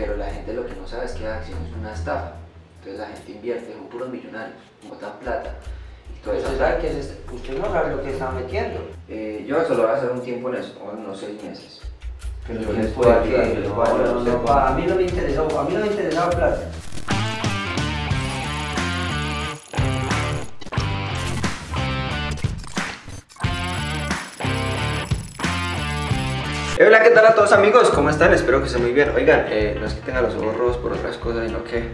pero la gente lo que no sabe es que la acción es una estafa. Entonces la gente invierte, son puros millonarios, botan plata. Y toda esa plata. que es- usted no sabe lo que está metiendo. Eh, yo solo voy a hacer un tiempo en eso, unos seis meses. Pero Yo les es puedo ayudar, yo les puedo a mí no me interesó, a mí no me interesaba plata. Eh, hola, ¿qué tal a todos amigos? ¿Cómo están? Espero que estén muy bien. Oigan, eh, no es que tenga los ojos rojos por otras cosas, sino que...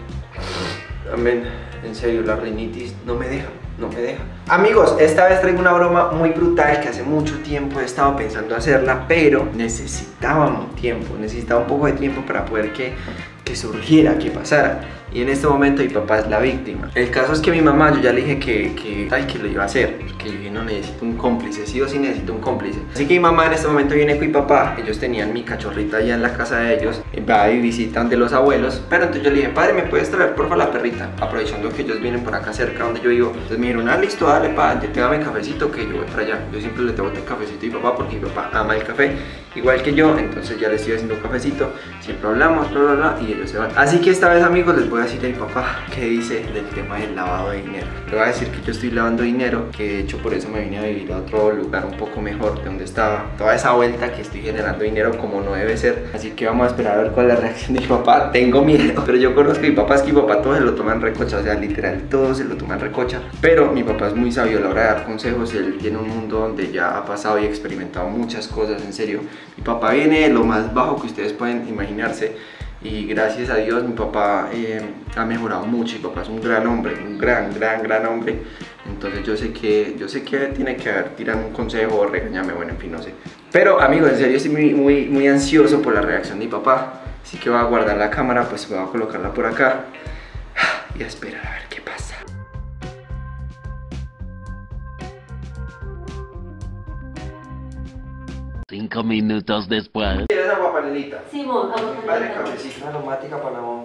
Amén. En serio, la rinitis no me deja, no me deja. Amigos, esta vez traigo una broma muy brutal que hace mucho tiempo he estado pensando hacerla, pero necesitaba un tiempo, necesitaba un poco de tiempo para poder que, que surgiera, que pasara. Y en este momento mi papá es la víctima. El caso es que mi mamá, yo ya le dije que, que, ay, que lo iba a hacer, que yo no necesito un cómplice, sí o sí necesito un cómplice. Así que mi mamá en este momento viene con mi papá, ellos tenían mi cachorrita allá en la casa de ellos, va y visitan de los abuelos, pero entonces yo le dije, padre, ¿me puedes traer porfa la perrita? Aprovechando que ellos vienen por acá cerca donde yo vivo. Entonces me dijeron, ah, listo, dale, pa, tráigame cafecito que yo voy para allá. Yo siempre le tengo el cafecito a mi papá porque mi papá ama el café, igual que yo, entonces ya le estoy haciendo un cafecito, siempre hablamos, bla, bla, bla, y ellos se van. Así que esta vez, amigos, les voy a a mi papá qué dice del tema del lavado de dinero. Le voy a decir que yo estoy lavando dinero, que de hecho por eso me vine a vivir a otro lugar un poco mejor de donde estaba. Toda esa vuelta que estoy generando dinero como no debe ser. Así que vamos a esperar a ver cuál es la reacción de mi papá. Tengo miedo, pero yo conozco a mi papá, es que mi papá todo se lo toma en recocha, o sea, literal, todo se lo toma en recocha. Pero mi papá es muy sabio a la hora de dar consejos, él tiene un mundo donde ya ha pasado y experimentado muchas cosas, en serio. Mi papá viene de lo más bajo que ustedes pueden imaginarse y gracias a Dios mi papá eh, ha mejorado mucho, mi papá es un gran hombre, un gran, gran, gran hombre, entonces yo sé que, yo sé que tiene que haber tirado un consejo o regañarme, bueno, en fin, no sé. Pero amigos, en serio estoy muy, muy, muy ansioso por la reacción de mi papá, así que voy a guardar la cámara, pues voy a colocarla por acá y a esperar a ver qué pasa. Cinco minutos después. ¿Quieres agua panelita? Agua Padre, cafecito. Aromática para la mamá.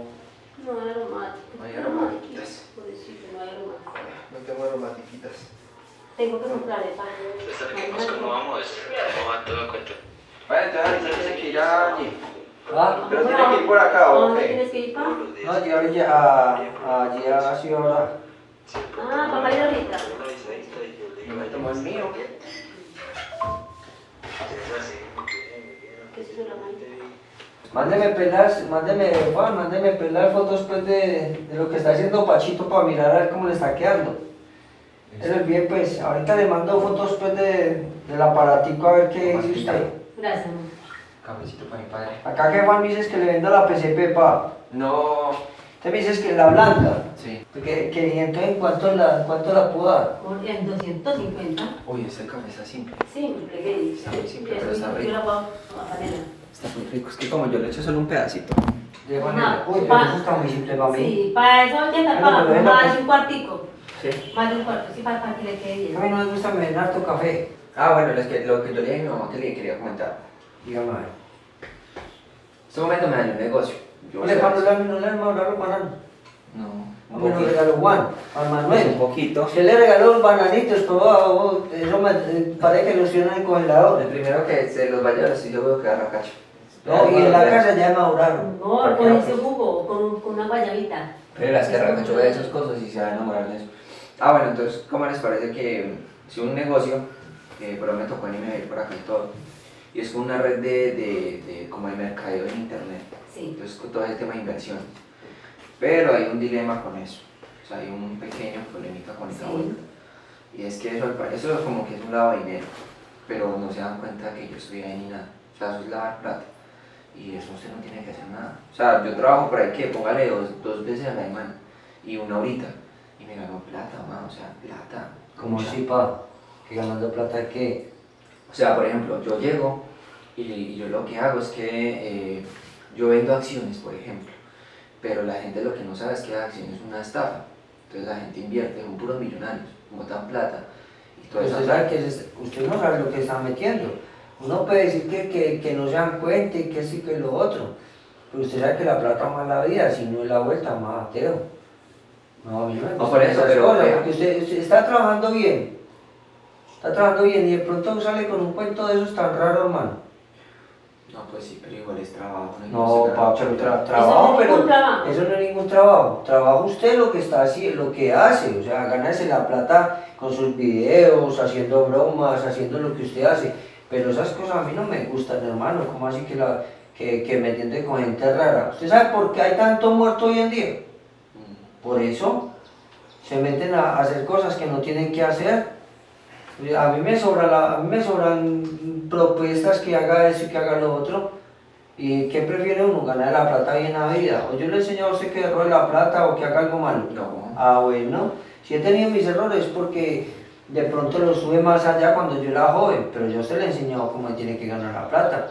No. No hay aromatiquitas. Pobrecito, no hay aromático. No tengo aromatiquitas. Tengo que comprarle pan. ¿Cómo vamos? ¿Cómo va todo cuento? Vale, entonces dice que allí. Ah, Pero tiene que ir por acá, ¿A ¿o dónde qué? tienes que ir, pa? no, yo allí a, allí a Ciudad. Ah, papá ir ahorita. Yo me tomo el mío. Mándeme pelar, mándeme, Juan, mándeme pelar fotos pues de, de lo que está haciendo Pachito para mirar a ver cómo le está quedando. Eso es bien pues, ahorita le mando fotos pues de, del aparatico a ver qué dice usted. Gracias, amor. Cafecito para mi padre. Acá que Juan me dices que le venda la PCP, pa. No. Usted me dices que la blanca. Sí. Que, que y entonces ¿en cuánto la, cuánto la puedo dar? En 250. Uy, café está simple. Simple, ¿qué dices? Está muy simple, Eso pero está Yo la puedo a panela. Está muy rico. Es que como yo le echo solo un pedacito. De manera. Uy, pero Pa- eso está muy simple para mí. Sí, para eso ya está Ah, para venga, más pues. de un cuartico. Sí. Más de un cuarto, sí, para, para que le quede bien. A mí no me gusta me harto café. Ah, bueno, es que, lo que yo le dije a mi mamá que le quería comentar. Dígame a ver. En este momento me dañó un negocio. Yo Ole, cuando le no le han regalado banano. No, un poquito. regaló Juan, a Un Manuel. poquito. Usted le regaló los bananitos, pero ah, oh, eso me eh, parece que los tiene en el congelador. El primero que se los vaya a decir yo veo que agarra cacho. No, y en la casa ya maduraron. No, con ese jugo, con, con una guayabita. Pero las que arranca yo de esas cosas y se va a enamorar de eso. Ah, bueno, entonces, ¿cómo les parece que si un negocio, lo menos tocó venirme a ir por acá y todo, y es una red de, de, de como de mercadeo en internet, Sí. entonces con todo el tema de inversión. Pero hay un dilema con eso, o sea, hay un pequeño problemita con esa Sí. vuelta. Y es que eso, eso es como que es un lado de dinero, pero no se dan cuenta que yo estoy ahí ni nada. O sea, eso es lavar plata. Y eso usted no tiene que hacer nada. O sea, yo trabajo por ahí que póngale dos, dos veces a la semana y una horita. Y me gano plata, ma, o sea, plata. Mucha. si, pa, que ganando plata que. O sea, por ejemplo, yo llego y, y yo lo que hago es que eh, yo vendo acciones, por ejemplo, pero la gente lo que no sabe es que la acción es una estafa. Entonces la gente invierte, son puros millonarios, botan plata y toda esa Usted plata. sabe que es- usted no sabe lo que está metiendo. Uno puede decir que, que, que no se dan cuenta y que sí que lo otro. Pero usted sabe que la plata más la vida, si no es la vuelta más ateo. No, a mí no me No, por eso, esas pero cosas, vea. porque usted, usted está trabajando bien. Está trabajando bien y de pronto sale con un cuento de esos tan raros, hermano. No, pues sí, pero igual es trabajo. hay que No, sacar pa, mucha pero tra- trabajo, no es pero ningún trabajo. eso no es ningún trabajo. Trabajo usted lo que está haciendo, lo que hace, o sea, ganarse la plata con sus videos, haciendo bromas, haciendo lo que usted hace. Pero esas cosas a mí no me gustan, hermano. ¿Cómo así que, la, que, que me entiende con gente rara? ¿Usted sabe por qué hay tanto muerto hoy en día? Mm. Por eso se meten a hacer cosas que no tienen que hacer. A mí me, sobra la- a mí me sobran propuestas que haga eso y que haga lo otro. ¿Y qué prefiere uno? ¿Ganar la plata bien a vida? ¿O yo le enseño a usted que robe la plata o que haga algo malo? No. Ah, bueno. Si he tenido mis errores porque de pronto los tuve más allá cuando yo era joven, pero yo a usted le he enseñado cómo tiene que ganar la plata.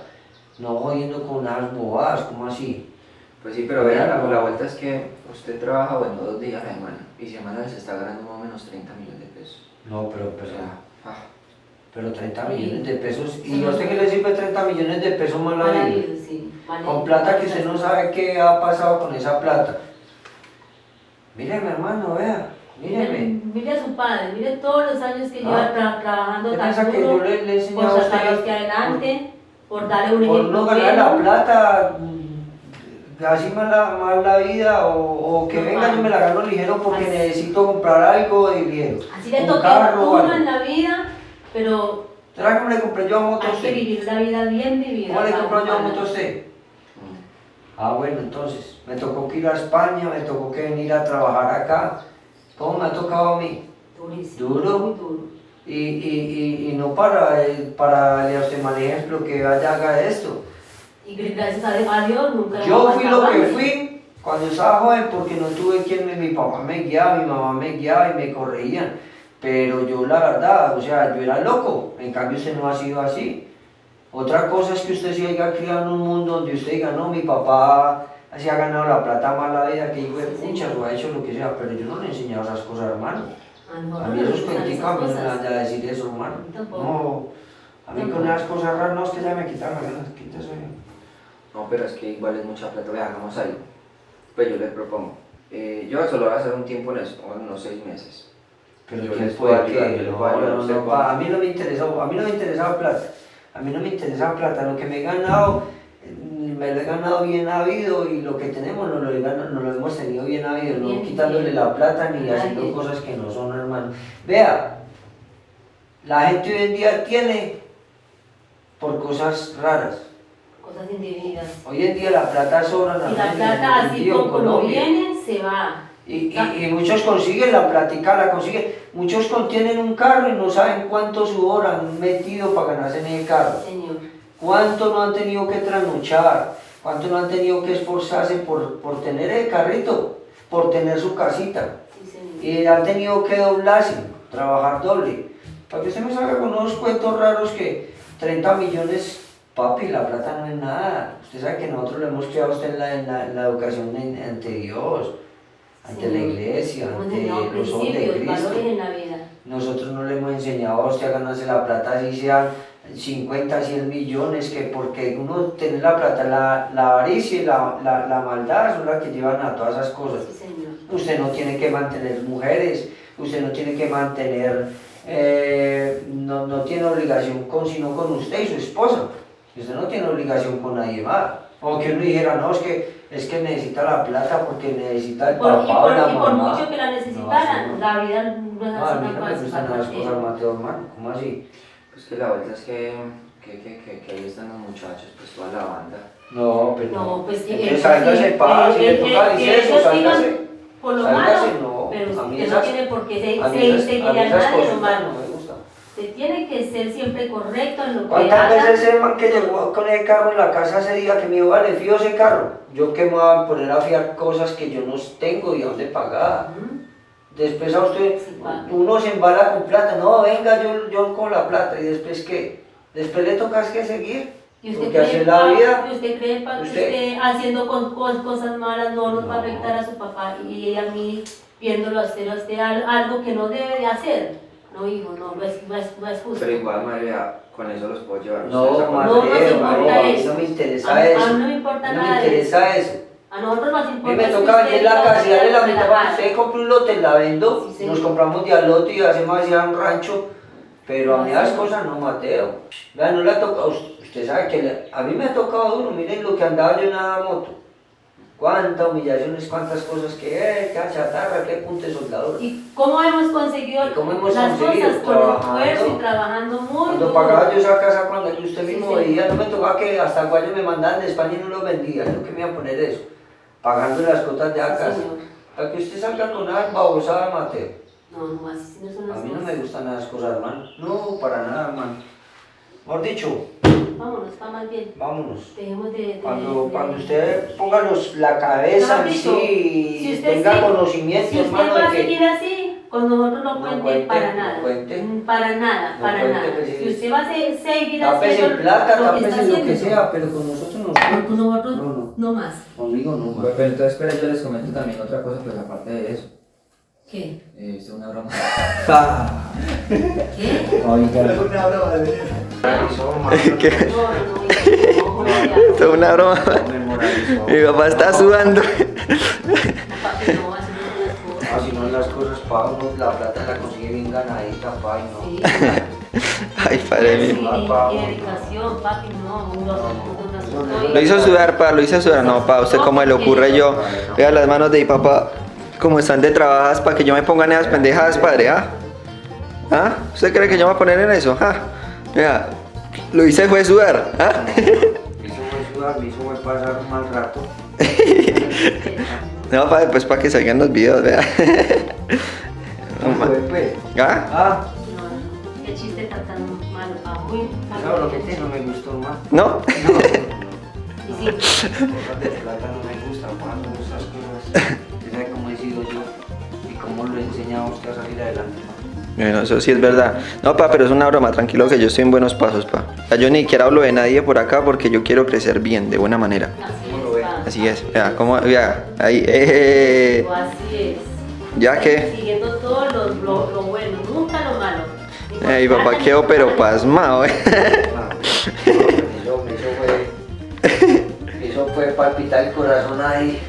No jodiendo con unas bobadas, como así? Pues sí, pero vean, la, la vuelta es que usted trabaja, bueno, dos días a la semana y semanal se está ganando más o menos 30 millones de pesos. No, pero, O pero, sea, ah, pero 30 millones de pesos. ¿Y Sí. a usted qué le sirve 30 millones de pesos más la vida? Maravilloso, sí. Vale. Con plata que usted no sabe qué ha pasado con esa plata. Míreme, hermano, vea. Míreme. Mire, a su padre, mire todos los años que Ah. lleva tra- trabajando ¿Usted tan piensa que yo duro le, le por sacar usted hacia adelante, por, darle un por ejemplo no ganar la plata, mm, así mal la, mal la vida, o, o que No, venga yo me la gano ligero porque Así. necesito comprar algo de ligero. Así le toca uno en la vida, pero ¿Será que me le compré yo a moto hay que usted? vivir la vida bien vivida. ¿Cómo le tan compró yo a moto usted? Ah, bueno, entonces, me tocó que ir a España, me tocó que venir a trabajar acá. ¿Cómo me ha tocado a mí? Durísimo, Duro. muy duro. Y, y, y, y no para, eh, para usted mal ejemplo que vaya haga esto. Y gracias a Dios nunca Yo fui lo que fui cuando estaba joven porque no tuve quien me, mi papá me guiaba, mi mamá me guiaba y me corregían. Pero yo la verdad, o sea, yo era loco, en cambio usted no ha sido así. Otra cosa es que usted se haya criado en un mundo donde usted diga, no, mi papá se ha ganado la plata más la vida que hijo de señor. o ha hecho lo que sea, pero yo no le he enseñado esas cosas, hermano. A nosotros A mí esos cuenticos a esas mí no me van a decir eso, hermano. No, a mí con esas cosas raras, no, es que ya me quitan las ganas, quítese. No, pero es que igual es mucha plata. Vea, hagamos algo. Pues yo les propongo. Eh, yo solo voy a hacer un tiempo en eso, unos seis meses. Pero Yo ¿quién les puedo que? yo les No, puedo ayudar, no, no, a mí no me interesaba, a mí no me interesaba plata. A mí no me interesaba plata, lo que me he ganado, me lo he ganado bien habido y lo que tenemos nos lo, he ganado- nos lo hemos tenido bien habido, no Bien, quitándole bien. la plata ni haciendo cosas que no son, hermano. Vea, la gente hoy en día tiene por cosas raras. Cosas indebidas. Hoy en día la plata sobra en Y la plata así como, viene, se va. Y, y- y muchos consiguen la plática, la consiguen. Muchos contienen un carro y no saben cuánto sudor han metido para ganarse en el carro. Señor. Cuánto no han tenido que trasnochar. Cuánto no han tenido que esforzarse por, por tener el carrito, por tener su casita. Sí. Y han tenido que doblarse, trabajar doble. Para que usted me salga con unos cuentos raros que 30 millones, papi, la plata no es nada. Usted sabe que nosotros le hemos criado a usted en la, en la- en la educación en- ante Dios, ante la iglesia, ante los ojos de Cristo. valores en la vida. Nosotros no le hemos enseñado a usted a ganarse la plata, así sean 50, 100 millones, que porque uno tiene la plata, la, la avaricia y la, la, la maldad son las que llevan a todas esas cosas. Sí, señor. Usted no tiene que mantener mujeres, usted no tiene que mantener, eh, no, no tiene obligación con, sino con usted y su esposa. Usted no tiene obligación con nadie más. O que uno dijera, no, es que, es que necesita la plata porque necesita el Por- papá o la y por mamá. mucho que la necesitaran, no. la vida no es No, así a mí no me gustan las cosas. Mateo, hermano. ¿Cómo así? Pues que la vuelta es que, que, que, que, que ahí están los muchachos, pues toda la banda. No, pero No, pues que Entonces, sálgase, sí, pa, si le toca decir que eso, ellos sálgase. Por lo Sálgase, malo, no. pero A mí usted no tiene por qué se- a mí se- a mí esas lo malo. no me gustan. Usted tiene que ser siempre correcto en lo que ¿Cuántas veces ese man que llegó con el carro en la casa ese día que me dijo, vale, fío ese carro? Yo que me voy a poner a fiar cosas que yo no tengo y a dónde pagar. Después a usted, uno se embala con plata, no, venga, yo, yo con la plata, y después qué? Después le toca es que seguir, Y usted porque la vida. y usted cree Usted- usted haciendo con, con cosas malas no nos va a afectar a su papá y a mí viéndolo hacer a usted al- algo que no debe de hacer. No, hijo, no, no es, no es, no es justo. Pero igual, María, con eso los puedo llevar. No, No importa no, a mí eso. no me interesa A- a eso. mí no me importa no me interesa eso. A nosotros nos importa me toca vender la casa y darle la mitad. Usted compra un lote, la vendo, Sí, nos compramos de al lote y hacemos así a un rancho. Pero a mí las sí. cosas no, Mateo. No le toca, usted Usted sabe que le- a mí me ha tocado duro, miren lo que andaba yo en la moto. Cuántas humillaciones, cuántas cosas que, eh, qué chatarra, qué punte soldador. ¿Y cómo hemos conseguido ¿Y cómo hemos las conseguido? cosas? Con esfuerzo y trabajando muy Cuando pagaba yo esa casa, cuando usted Sí, mismo sí. veía, no me tocaba que hasta guayo me mandaban de España y no los vendía. Yo que me iba a poner eso, pagando las cuotas de la Sí. Para que usted salga con una babosada, Mateo. No, no, así no son A las mí no cosas. me gustan esas cosas, hermano. No, para nada, hermano. Mejor dicho, Vámonos, va más bien. vámonos. Dejemos de... de- Cuando, de- cuando usted ponga los, la cabeza en y usted tenga sí- conocimiento, si usted hermano, va a seguir así, con nosotros no, No cuente, cuente, para no nada. cuente. Mm, Para nada, No para cuente, nada. pues. Si usted va a se- seguir Tápese haciendo en plata, lo que está lo que sea, pero con nosotros no pero con nosotros No, no. no más. Conmigo no, Pues, pero entonces, espera, yo les comento también otra cosa, pues aparte de eso. ¿Qué? Eh, esto es una broma. ¿Qué? ¿Qué? No, no, no, no, no, Esto es una broma. Mi papá está sudando. Ah, si no las cosas para uno, la plata la consigue bien ganadita, pa, y no. Sí. Ay, padre Sí, mío. y dedicación, papi, no, uno Lo hizo sudar, pa, lo hizo sudar. No, pa, usted cómo le ocurre yo. Vea las manos de mi papá, como están de trabajadas para que yo me ponga en esas pendejadas, padre, ¿ah? ¿Ah? ¿Usted cree que yo me voy a poner en eso? ¿Ah? Vea, lo hice fue sudar, ¿ah? Me hizo fue sudar, me hizo fue pasar un mal rato. No, pa, después para que salgan los videos, vea. No, Fue, pues. ¿Ah? Ah, No, no, qué chiste tan tan malo, pa, muy lo que te no me gustó más. ¿No? Y sí, Cosas de plata no me gustan, pa, no me gustan esas cosas. Usted sabe cómo he sido yo y cómo lo he enseñado a usted a salir adelante, pa. Bueno, eso sí es verdad. No, pa, pero es una broma, tranquilo que yo estoy en buenos pasos, pa. Ya yo ni siquiera hablo de nadie por acá porque yo quiero crecer bien, de buena manera. así Así es, vea, ahí, eh, Así es. ya que, Siguiendo todo lo, lo, lo bueno, nunca lo malo. Ay, por papá quedó pero pasmado, eh. Eso, fue. Eso fue palpitar el corazón ahí.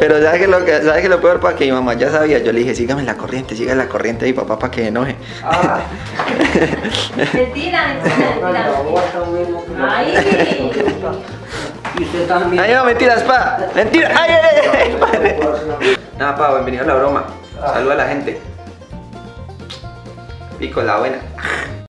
Pero ¿sabes que lo, que, ¿sabes que lo peor? Para que mi mamá ya sabía, yo le dije, sígame la corriente, sígame la corriente y papá para que se enoje. Ah, Mentira, mentira, mentira. Ay. Y usted también. Ay, no, mentiras, pa, mentira, ay, ay, ay, padre. Nada, pa, bienvenido a la broma. Saluda a la gente. Pico, la buena.